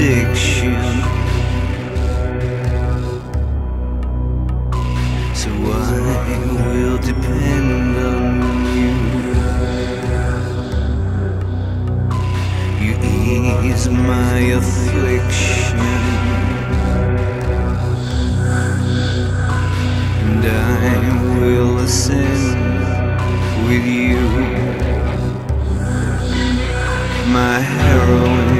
addiction. So I will depend on you. You ease my affliction. And I will ascend with you. My heroine.